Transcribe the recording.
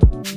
Bye.